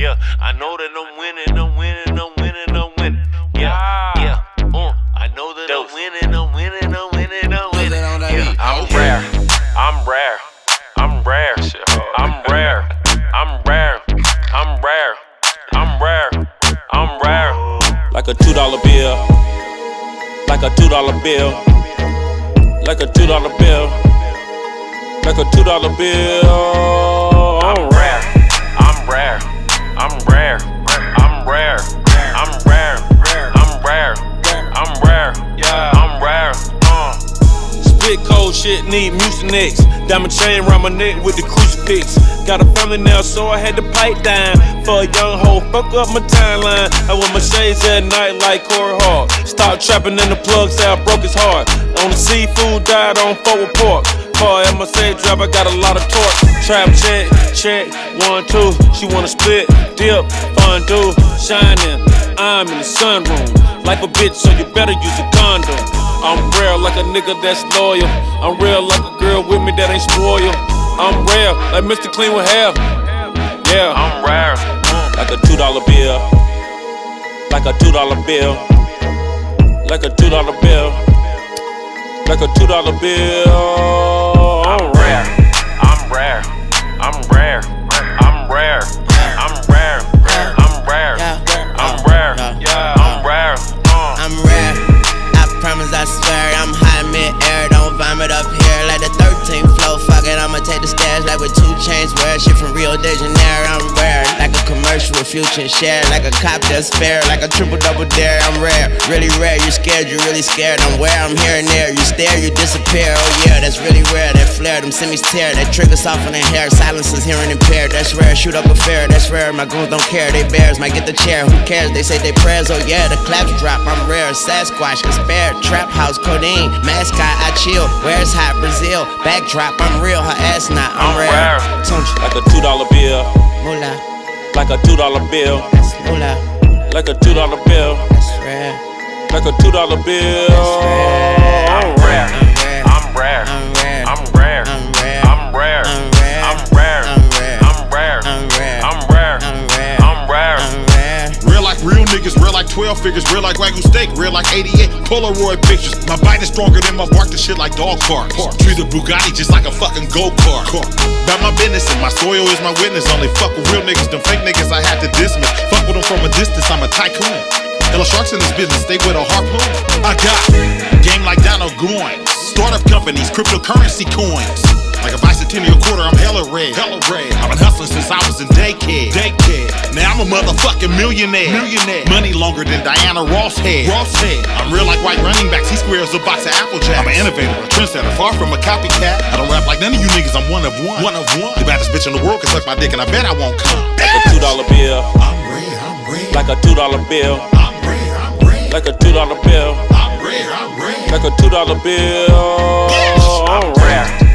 Yeah, I know that I'm winning, I'm winning, I'm winning, I'm winning. Yeah, yeah. Uh, I know that I'm winning, I'm winning, I'm winning, I'm winning. Yeah, I'm rare, I'm rare, I'm rare, I'm rare, I'm rare, I'm rare, I'm rare, I'm rare. Like a two dollar bill, like a two dollar bill, like a two dollar bill, like a two dollar bill. Shit, need Mucinex. Diamond chain round my neck with the crucifix. Got a family now, so I had to pipe down. For a young hoe, fuck up my timeline. I wear my shades at night like Corey Hart. Stop trapping in the plugs, I broke his heart. On the seafood, died on forward pork. Car at my safe drive, I got a lot of torque. Trap check, check, one, two. She wanna split, dip, fondue, shining. I'm in the sunroom. Like a bitch, so you better use a condom. I'm rare like a nigga that's loyal. I'm real like a girl with me that ain't spoiled. I'm rare like Mr. Clean with hair. Yeah, I'm rare. Like a two dollar bill. Like a two dollar bill. Like a two dollar bill. Like a two dollar bill. Chains. Wear shit from Rio de Janeiro. I'm rare, like a commercial with future and Cher. Like a cop that's fair, like a triple double dare. I'm rare, really rare. You're scared, you're really scared. I'm where I'm here and there. You stare, you disappear. Oh yeah, that's really rare. That flare, them semis tear. That trigger soft on their hair. Silence is hearing impaired. That's rare. Shoot up a fair. That's rare. My goons don't care. They bears might get the chair. Who cares? They say they prayers. Oh yeah, the claps drop. I'm rare. Sasquatch, conspire. Trap house, codeine. Mascot, I chill. Where's hot Brazil? Backdrop, I'm real. Her ass not. I'm, I'm rare. rare. Like a two dollar bill. moolah. Like a two dollar bill. That's moolah. Like a two dollar bill. That's rare. Like a two dollar bill. I'm rare. Real like real niggas, real like 12 figures, real like Wagyu steak, real like 88 Polaroid pictures. My bite is stronger than my bark, the shit like dog park. Treat the Bugatti just like a fucking go kart. About my business and my soil is my witness. Only fuck with real niggas, them fake niggas I had to dismiss. Fuck with them from a distance, I'm a tycoon. Hella sharks in this business, stay with a harpoon. I got game like Donald Goines. Startup companies, cryptocurrency coins. Like a bicentennial quarter, I'm hella red. Hella red. I've been hustling since I was in daycare. Daycare. Now I'm a motherfucking millionaire. Millionaire. Money longer than Diana Ross head. Ross head. I'm real like white running backs. He squares a box of Apple Jacks. I'm an innovator, a trendsetter, far from a copycat. I don't rap like none of you niggas. I'm one of one. One of one. The baddest bitch in the world can suck my dick, and I bet I won't come. Like a two dollar bill. I'm rare. I'm rare. Like a two dollar bill. I'm rare. I'm rare. Like a two dollar bill. I'm rare. I'm rare. Like a two dollar bill. Rare. I'm rare.